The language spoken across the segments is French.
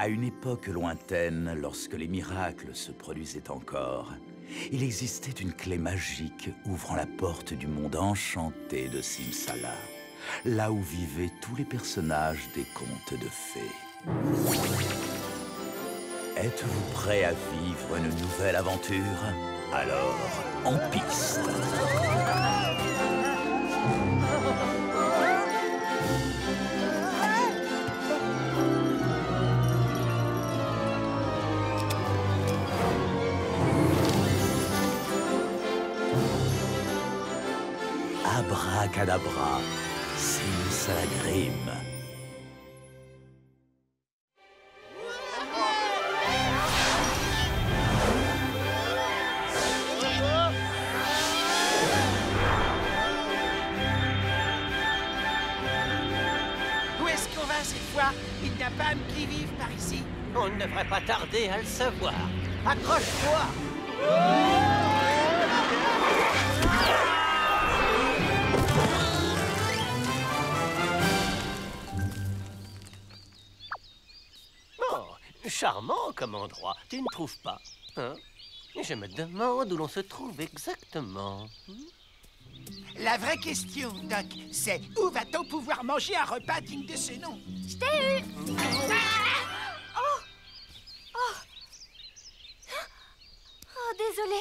À une époque lointaine, lorsque les miracles se produisaient encore, il existait une clé magique ouvrant la porte du monde enchanté de Simsala, là où vivaient tous les personnages des contes de fées. Êtes-vous prêt à vivre une nouvelle aventure? Alors, en piste Abracadabra, Simsalagrim. Où est-ce qu'on va cette fois? Il n'y a pas âme qui vive par ici. On ne devrait pas tarder à le savoir. Accroche-toi Oh, comme endroit, tu ne trouves pas hein? Je me demande où l'on se trouve exactement. La vraie question, Doc, c'est où va-t-on pouvoir manger un repas digne de ce nom? Je t'ai eu Oh Oh Oh, désolé,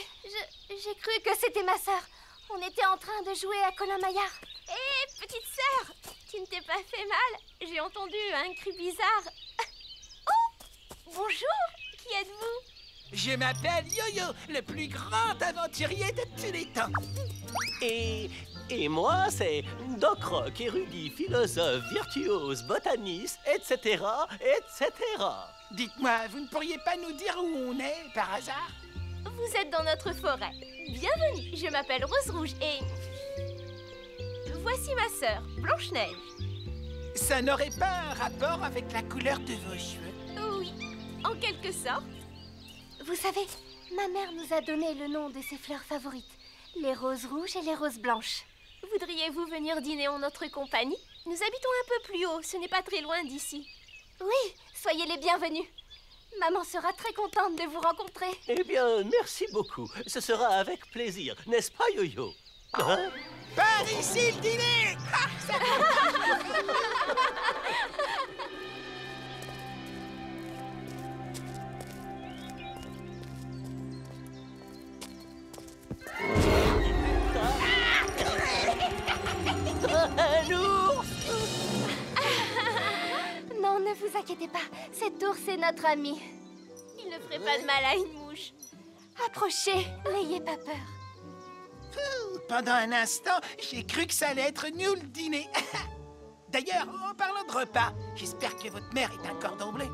j'ai cru que c'était ma sœur. On était en train de jouer à Colin Maillard. Hé, petite sœur, tu ne t'es pas fait mal J'ai entendu un cri bizarre. Bonjour, qui êtes-vous Je m'appelle Yo-Yo, le plus grand aventurier de tous les temps. Et, et moi, c'est Doc Rock, érudit, philosophe, virtuose, botaniste, etc., etc. Dites-moi, vous ne pourriez pas nous dire où on est, par hasard? Vous êtes dans notre forêt. Bienvenue, je m'appelle Rose Rouge et... Voici ma sœur, Blanche-Neige. Ça n'aurait pas un rapport avec la couleur de vos cheveux? Oui, en quelque sorte. Vous savez, ma mère nous a donné le nom de ses fleurs favorites, les roses rouges et les roses blanches. Voudriez-vous venir dîner en notre compagnie? Nous habitons un peu plus haut, ce n'est pas très loin d'ici. Oui, soyez les bienvenus. Maman sera très contente de vous rencontrer. Eh bien, merci beaucoup. Ce sera avec plaisir, n'est-ce pas, Yo-Yo? Hein? Par ici le dîner Un ours Non, ne vous inquiétez pas, cet ours est notre ami. Il ne ferait pas de mal à une mouche. Approchez, n'ayez pas peur. Pendant un instant, j'ai cru que ça allait être nul le dîner. D'ailleurs, en parlant de repas, j'espère que votre mère est un cordon bleu.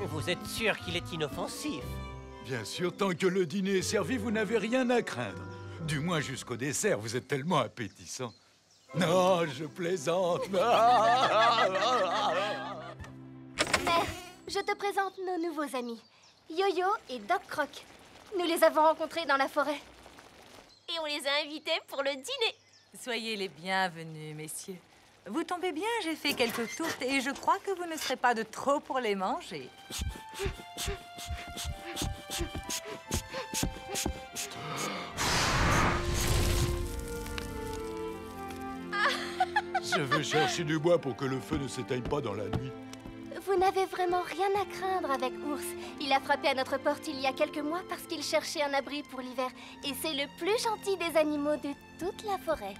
Vous êtes sûr qu'il est inoffensif? Bien sûr, tant que le dîner est servi, vous n'avez rien à craindre. Du moins jusqu'au dessert, vous êtes tellement appétissant. Non, je plaisante. Mère, je te présente nos nouveaux amis, Yo-Yo et Doc Croc. Nous les avons rencontrés dans la forêt. Et on les a invités pour le dîner. Soyez les bienvenus, messieurs. Vous tombez bien, j'ai fait quelques tourtes et je crois que vous ne serez pas de trop pour les manger. Je vais chercher du bois pour que le feu ne s'éteigne pas dans la nuit. Vous n'avez vraiment rien à craindre avec Ours. Il a frappé à notre porte il y a quelques mois parce qu'il cherchait un abri pour l'hiver. Et c'est le plus gentil des animaux de toute la forêt.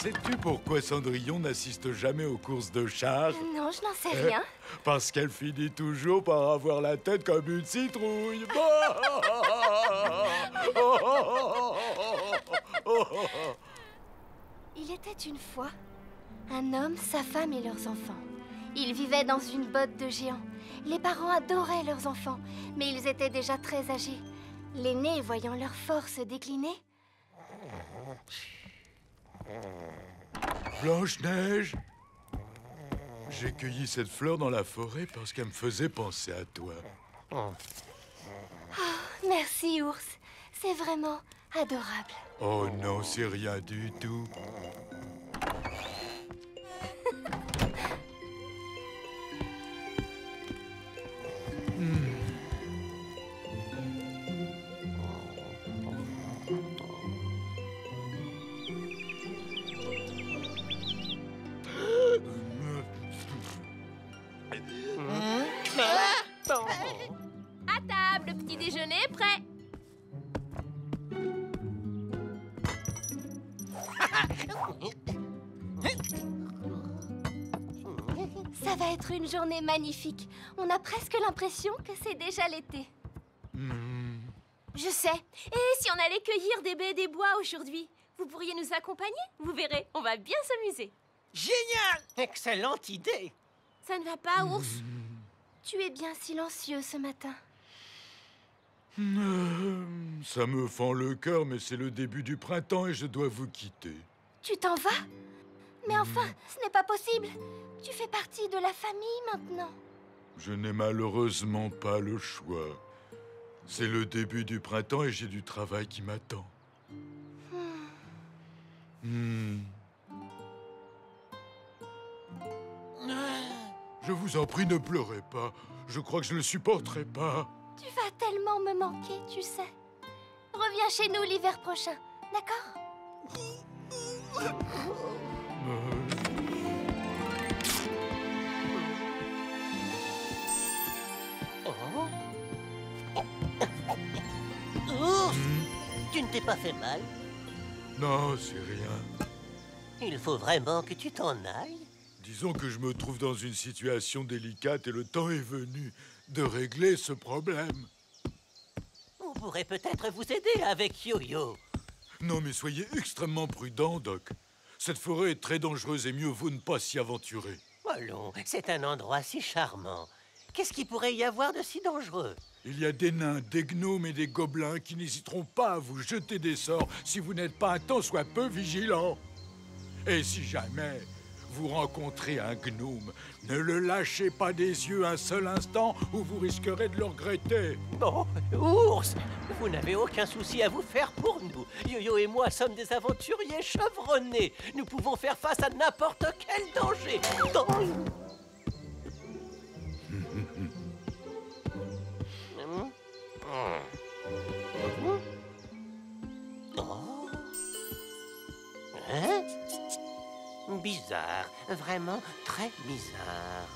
Sais-tu pourquoi Cendrillon n'assiste jamais aux courses de chars? Non, je n'en sais Euh, rien. Parce qu'elle finit toujours par avoir la tête comme une citrouille. Il était une fois un homme, sa femme et leurs enfants. Ils vivaient dans une botte de géants. Les parents adoraient leurs enfants, mais ils étaient déjà très âgés. L'aîné, voyant leur force décliner, Blanche-Neige J'ai cueilli cette fleur dans la forêt parce qu'elle me faisait penser à toi. Merci, ours. C'est vraiment adorable. Oh non, c'est rien du tout. Ça va être une journée magnifique. On a presque l'impression que c'est déjà l'été. Hmm. Je sais. Et si on allait cueillir des baies et des bois aujourd'hui Vous pourriez nous accompagner? Vous verrez, on va bien s'amuser. Génial Excellente idée Ça ne va pas, ours? Tu es bien silencieux ce matin. Euh, Ça me fend le cœur, mais c'est le début du printemps et je dois vous quitter. Tu t'en vas? Mais enfin, ce n'est pas possible. Tu fais partie de la famille maintenant. Je n'ai malheureusement pas le choix. C'est le début du printemps et j'ai du travail qui m'attend. Hmm. Je vous en prie, ne pleurez pas. Je crois que je ne le supporterai pas. Tu vas tellement me manquer, tu sais. Reviens chez nous l'hiver prochain, d'accord? Euh, Ours Tu ne t'es pas fait mal non, c'est rien. Il faut vraiment que tu t'en ailles Disons que je me trouve dans une situation délicate et le temps est venu de régler ce problème. On pourrait peut-être vous aider avec Yo-Yo Non, mais soyez extrêmement prudent, Doc. Cette forêt est très dangereuse et mieux vaut ne pas s'y aventurer. Allons, c'est un endroit si charmant Qu'est-ce qu'il pourrait y avoir de si dangereux? Il y a des nains, des gnomes et des gobelins qui n'hésiteront pas à vous jeter des sorts si vous n'êtes pas un tant soit peu vigilant. Et si jamais vous rencontrez un gnome, ne le lâchez pas des yeux un seul instant ou vous risquerez de le regretter. Bon, ours, vous n'avez aucun souci à vous faire pour nous. Yo-Yo et moi sommes des aventuriers chevronnés. Nous pouvons faire face à n'importe quel danger. Hein Bizarre, vraiment très bizarre.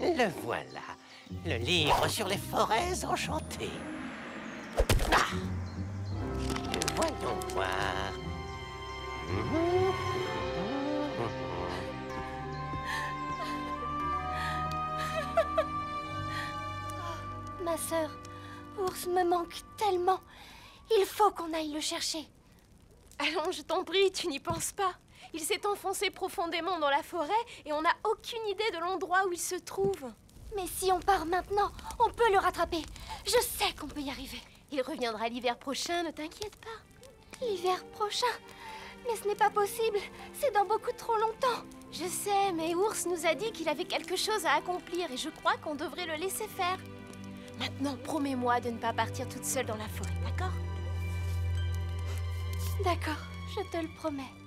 Le voilà. Le livre sur les forêts enchantées. Ah. Voyons voir. Ma sœur, ours me manque tellement. Il faut qu'on aille le chercher. Allons, je t'en prie, tu n'y penses pas. Il s'est enfoncé profondément dans la forêt et on n'a aucune idée de l'endroit où il se trouve. Mais si on part maintenant, on peut le rattraper. Je sais qu'on peut y arriver. Il reviendra l'hiver prochain, ne t'inquiète pas. L'hiver prochain. Mais ce n'est pas possible. C'est dans beaucoup trop longtemps. Je sais, mais Ours nous a dit qu'il avait quelque chose à accomplir et je crois qu'on devrait le laisser faire. Maintenant, promets-moi de ne pas partir toute seule dans la forêt, d'accord? D'accord, je te le promets.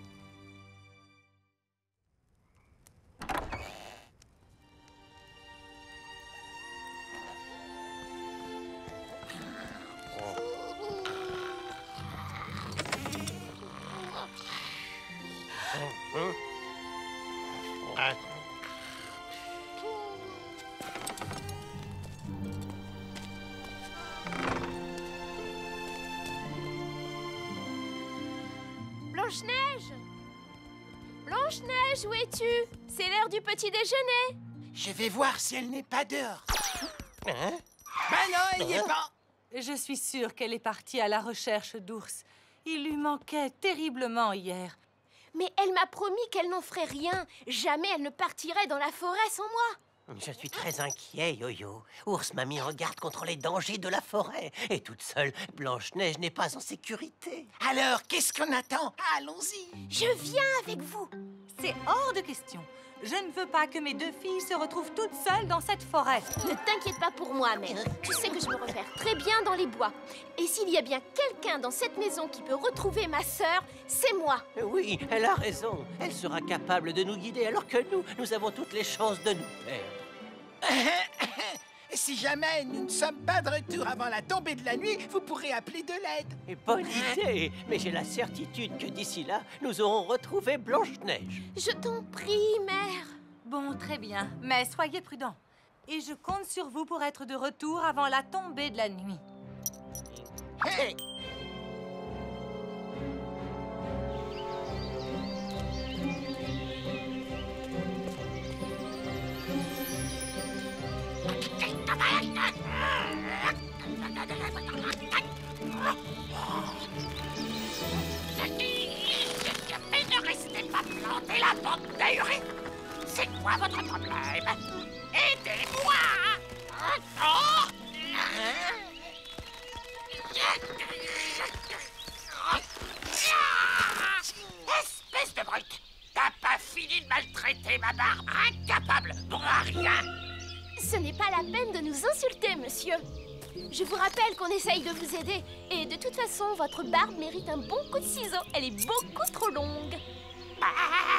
Où es-tu? C'est l'heure du petit déjeuner. Je vais voir si elle n'est pas dehors. Hein? Ben non, elle n'y est pas. Je suis sûre qu'elle est partie à la recherche d'ours. Il lui manquait terriblement hier. Mais elle m'a promis qu'elle n'en ferait rien. Jamais elle ne partirait dans la forêt sans moi. Je suis très inquiet, Yo-Yo. Ours m'a mis en garde contre les dangers de la forêt. Et toute seule, Blanche-Neige n'est pas en sécurité. Alors, qu'est-ce qu'on attend? Allons-y. Je viens avec vous. C'est hors de question. Je ne veux pas que mes deux filles se retrouvent toutes seules dans cette forêt. Ne t'inquiète pas pour moi, mère. Tu sais que je me repère très bien dans les bois. Et s'il y a bien quelqu'un dans cette maison qui peut retrouver ma sœur, c'est moi. Oui, elle a raison. Elle sera capable de nous guider alors que nous, nous avons toutes les chances de nous perdre. Si jamais nous ne sommes pas de retour avant la tombée de la nuit, vous pourrez appeler de l'aide. Et bonne idée Mais j'ai la certitude que d'ici là, nous aurons retrouvé Blanche-Neige. Je t'en prie, mère. Bon, très bien, mais soyez prudents. Et je compte sur vous pour être de retour avant la tombée de la nuit. Hey ne restez pas planté la bande C'est quoi votre problème Aidez-moi Espèce de brute T'as pas fini de maltraiter ma barbe Incapable à rien Ce n'est pas la peine de nous insulter, monsieur. Je vous rappelle qu'on essaye de vous aider. Et de toute façon, votre barbe mérite un bon coup de ciseau. Elle est beaucoup trop longue.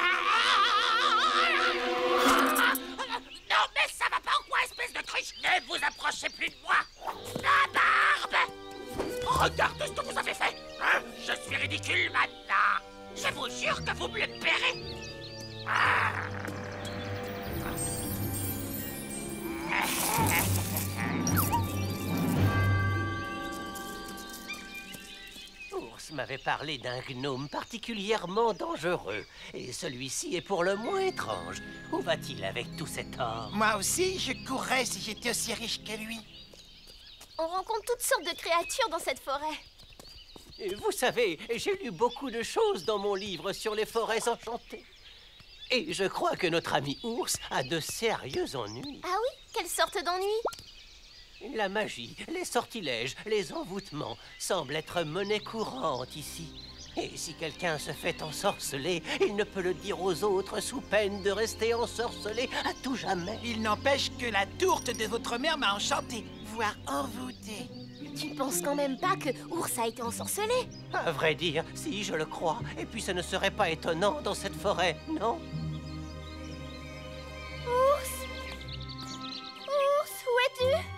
Parlé d'un gnome particulièrement dangereux. Et celui-ci est pour le moins étrange. Où va-t-il avec tout cet or? Moi aussi, je courrais si j'étais aussi riche que lui. On rencontre toutes sortes de créatures dans cette forêt. Et Vous savez, j'ai lu beaucoup de choses dans mon livre sur les forêts enchantées. Et je crois que notre ami ours a de sérieux ennuis. Ah oui? Quelle sorte d'ennui? La magie, les sortilèges, les envoûtements semblent être monnaie courante ici. Et si quelqu'un se fait ensorceler, il ne peut le dire aux autres sous peine de rester ensorcelé à tout jamais. Il n'empêche que la tourte de votre mère m'a enchanté, voire envoûté. Tu ne penses quand même pas que Ours a été ensorcelé? À vrai dire, si je le crois, et puis ce ne serait pas étonnant dans cette forêt, non? Ours? Ours, où es-tu?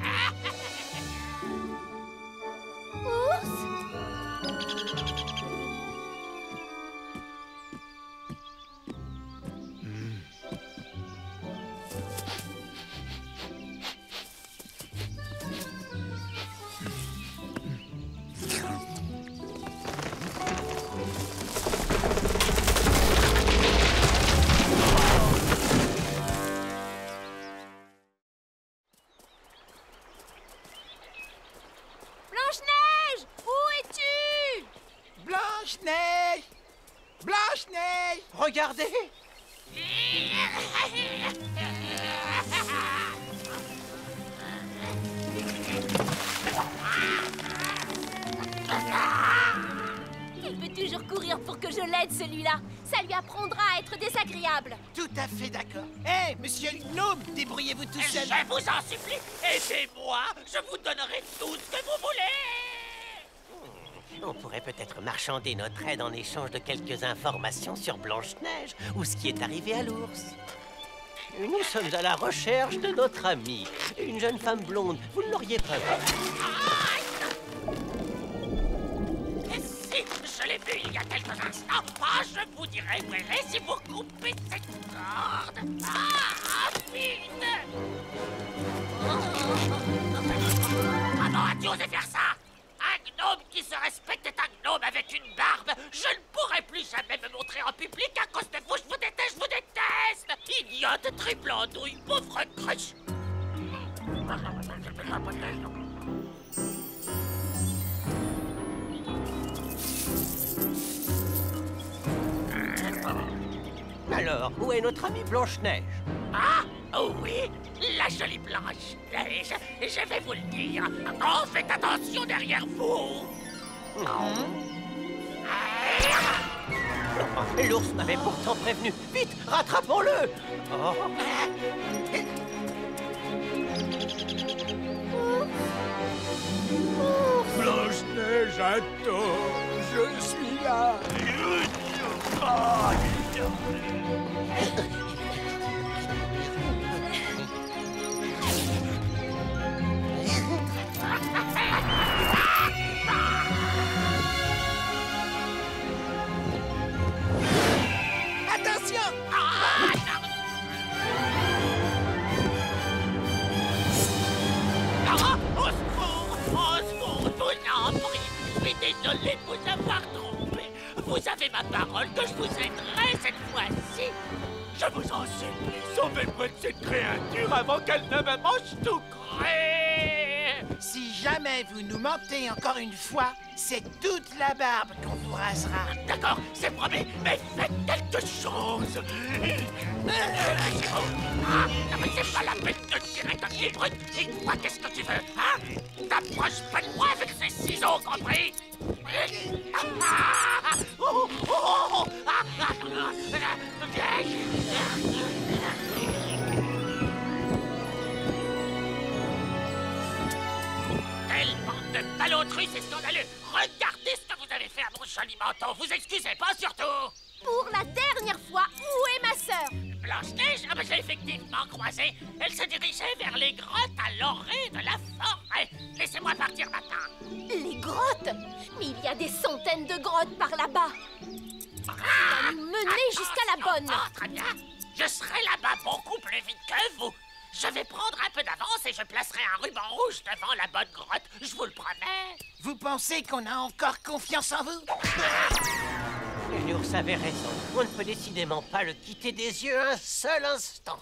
Ours Regardez Il peut toujours courir pour que je l'aide, celui-là. Ça lui apprendra à être désagréable. Tout à fait d'accord. Hé, monsieur le gnome, débrouillez-vous tout seul. Je vous en supplie, aidez-moi Je vous donnerai tout ce que vous voulez On pourrait peut-être marchander notre aide en échange de quelques informations sur Blanche-Neige ou ce qui est arrivé à l'ours. Nous sommes à la recherche de notre amie, une jeune femme blonde. Vous ne l'auriez pas vue. Et si je l'ai vu il y a quelques instants, ah, je vous dirai où elle est si vous coupez cette corde Ah, vite Ah non, as-tu osé faire ça est un gnome avec une barbe Je ne pourrai plus jamais me montrer en public à cause de vous Je vous déteste, je vous déteste Idiote, triple andouille, pauvre cruche Alors, où est notre amie Blanche-Neige Ah, oh oui, la jolie blanche neige. Je vais vous le dire. Oh, faites attention derrière vous. L'ours m'avait pourtant prévenu. Vite, rattrapons-le Oh, Blanche-Neige, attends, je suis là. Vous nous mentez encore une fois, c'est toute la barbe qu'on vous rasera. D'accord, c'est promis, mais faites quelque chose. Ah, mais c'est pas la peine de tirer comme des brutes. Dis-moi, qu'est-ce que tu veux, hein T'approches pas de moi avec ces ciseaux, compris Ah, ah, oh, oh, oh, de c'est scandaleux Regardez ce que vous avez fait à mon joli menton Vous excusez pas, surtout Pour la dernière fois, où est ma sœur? Blanche-Neige, ah ben, j'ai effectivement croisé. Elle se dirigeait vers les grottes à l'orée de la forêt. Laissez-moi partir maintenant. Les grottes? Mais il y a des centaines de grottes par là-bas Ah, nous mener jusqu'à la bonne. Ah, très bien. Je serai là-bas beaucoup plus vite que vous. Je vais prendre un peu d'avance et je placerai un ruban rouge devant la bonne grotte. Je vous le promets. Vous pensez qu'on a encore confiance en vous? L'ours avait raison. On ne peut décidément pas le quitter des yeux un seul instant.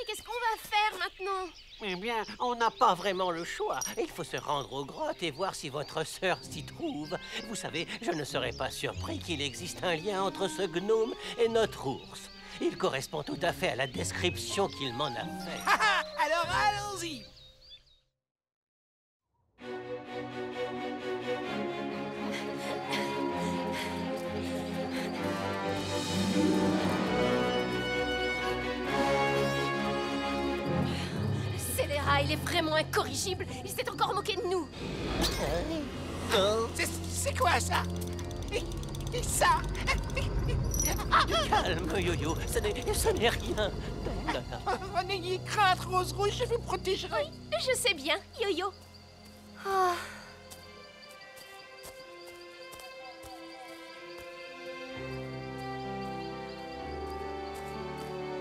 Et qu'est-ce qu'on va faire maintenant? Eh bien, on n'a pas vraiment le choix. Il faut se rendre aux grottes et voir si votre sœur s'y trouve. Vous savez, je ne serais pas surpris qu'il existe un lien entre ce gnome et notre ours. Il correspond tout à fait à la description qu'il m'en a faite. Ah, ah, Alors allons-y. Scélérat, il est vraiment incorrigible. Il s'est encore moqué de nous. C'est- C'est quoi ça? Et- et ça? Calme, Yo-Yo, ce n'est rien. Oh, N'ayez crainte, Rose Rouge, je vous protégerai. Je sais bien, Yo-Yo Oh,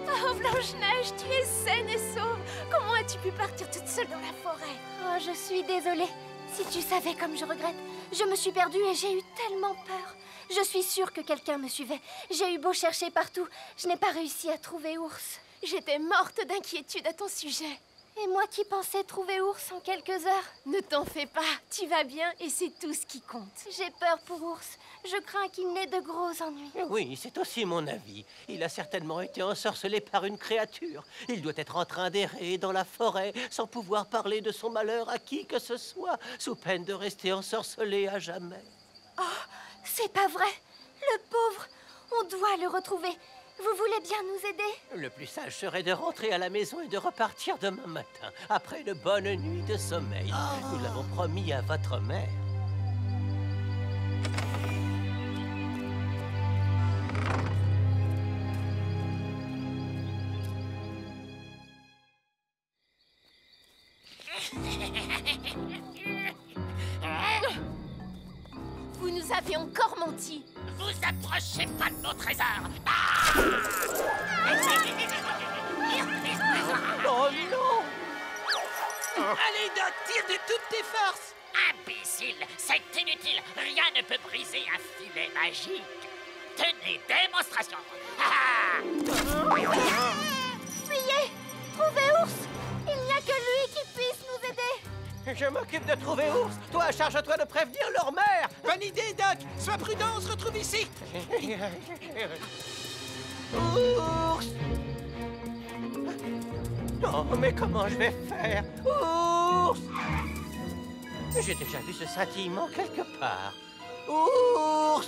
Oh, Blanche-Neige, tu es saine et sauve Comment as-tu pu partir toute seule dans la forêt? Oh, je suis désolée. Si tu savais comme je regrette, je me suis perdue et j'ai eu tellement peur. Je suis sûre que quelqu'un me suivait. J'ai eu beau chercher partout, je n'ai pas réussi à trouver ours. J'étais morte d'inquiétude à ton sujet Et moi qui pensais trouver ours en quelques heures, Ne t'en fais pas, tu vas bien et c'est tout ce qui compte j'ai peur pour ours. Je crains qu'il n'ait de gros ennuis. Oui, c'est aussi mon avis. Il a certainement été ensorcelé par une créature. Il doit être en train d'errer dans la forêt sans pouvoir parler de son malheur à qui que ce soit, sous peine de rester ensorcelé à jamais. C'est pas vrai. Le pauvre. On doit le retrouver. Vous voulez bien nous aider? Le plus sage serait de rentrer à la maison et de repartir demain matin, après une bonne nuit de sommeil. Nous l'avons promis à votre mère. Vous nous avez encore menti Vous approchez pas de nos trésors. Ah Oh non Allez, Doc, tire de toutes tes forces Imbécile, c'est inutile. Rien ne peut briser un filet magique. Tenez, démonstration. Ah Fuyez Trouvez ours Il n'y a que lui qui puisse nous aider. Je m'occupe de trouver ours. Toi, charge-toi de prévenir leur mère. Bonne idée, Doc Sois prudent, on se retrouve ici Ours. Oh, mais comment je vais faire Ours? J'ai déjà vu ce scintillement quelque part. Ours.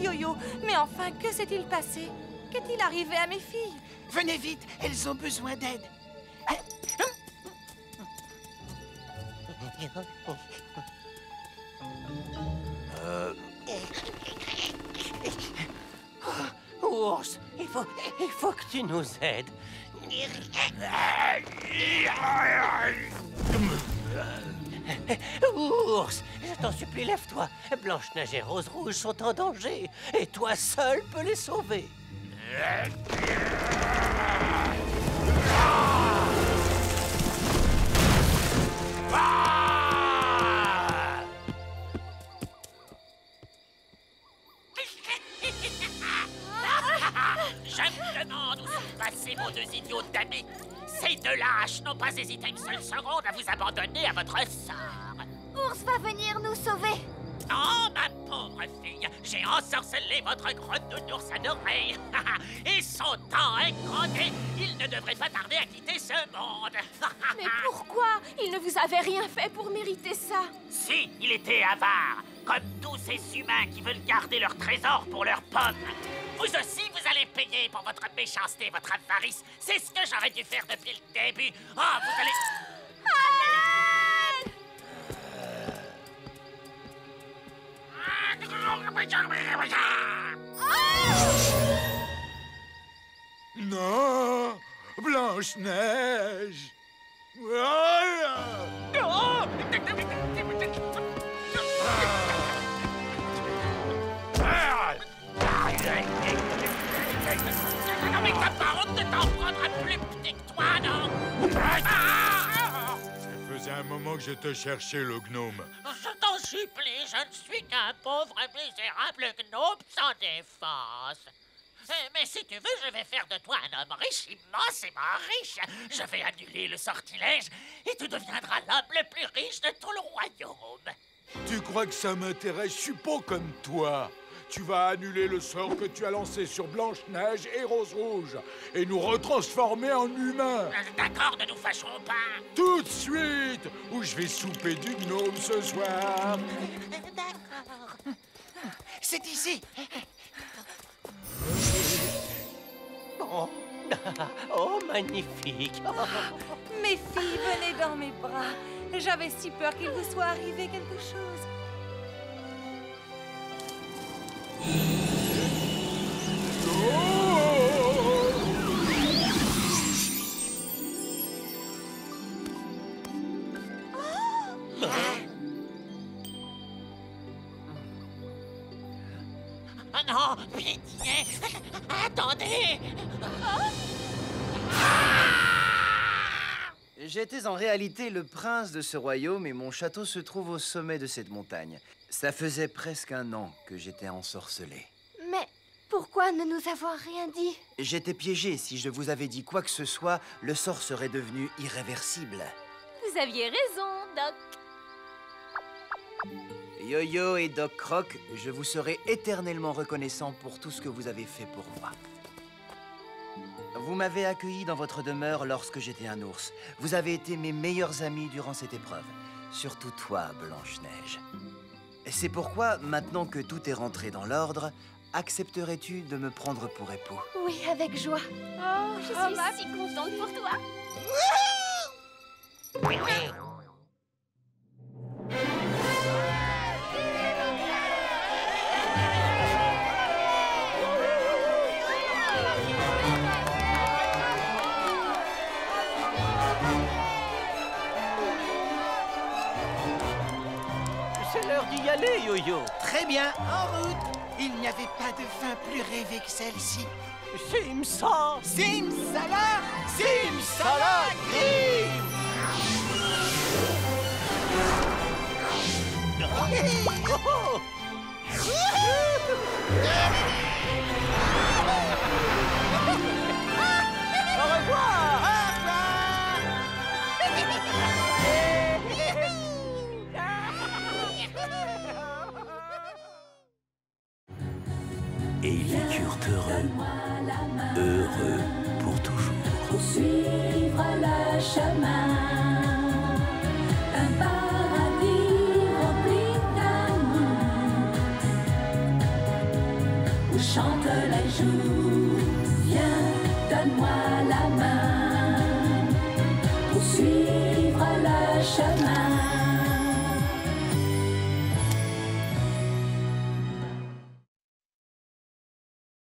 Yo-Yo, mais enfin, que s'est-il passé? Qu'est-il arrivé à mes filles? Venez vite, elles ont besoin d'aide. Il faut que tu nous aides. Ours, je t'en supplie, lève-toi. Blanche-Neige et Rose-Rouge sont en danger. Et toi seul peux les sauver. Deux lâches n'ont pas hésité une seule seconde à vous abandonner à votre sort. Ours va venir nous sauver. Oh, ma pauvre fille, j'ai ensorcelé votre grotte nounours adoré. Et son temps est compté. Il ne devrait pas tarder à quitter ce monde. Mais pourquoi Il ne vous avait rien fait pour mériter ça? si, il était avare, comme tous ces humains qui veulent garder leur trésor pour leurs pommes. Vous aussi, vous allez payer pour votre méchanceté, votre avarice. C'est ce que j'aurais dû faire depuis le début. Ah, vous allez... Non Blanche-Neige Voilà Non, mais t'as pas honte de t'en prendre à plus petit que toi, non Ah Ça faisait un moment que je te cherchais, le gnome. Je ne suis qu'un pauvre misérable gnome sans défense. Euh, Mais si tu veux, je vais faire de toi un homme riche, immensément riche. Je vais annuler le sortilège et tu deviendras l'homme le plus riche de tout le royaume. Tu crois que ça m'intéresse? Je suis comme toi. Tu vas annuler le sort que tu as lancé sur Blanche-Neige et Rose-Rouge et nous retransformer en humains. D'accord, ne nous fâchons pas. Tout de suite Ou je vais souper du gnome ce soir. C'est ici. Oh, oh magnifique. Mes filles, venez dans mes bras. J'avais si peur qu'il vous soit arrivé quelque chose. Ah non, pitié. Attendez. J'étais en réalité le prince de ce royaume et mon château se trouve au sommet de cette montagne. Ça faisait presque un an que j'étais ensorcelé. Mais pourquoi ne nous avoir rien dit? J'étais piégé. Si je vous avais dit quoi que ce soit, le sort serait devenu irréversible. Vous aviez raison, Doc. Yo-Yo et Doc Croc, je vous serai éternellement reconnaissant pour tout ce que vous avez fait pour moi. Vous m'avez accueilli dans votre demeure lorsque j'étais un ours. Vous avez été mes meilleurs amis durant cette épreuve. Surtout toi, Blanche-Neige. C'est pourquoi, maintenant que tout est rentré dans l'ordre, accepterais-tu de me prendre pour époux? Oui, avec joie. Oh, je suis si contente pour toi. C'est celle-ci. Simsa. Simsala Simsala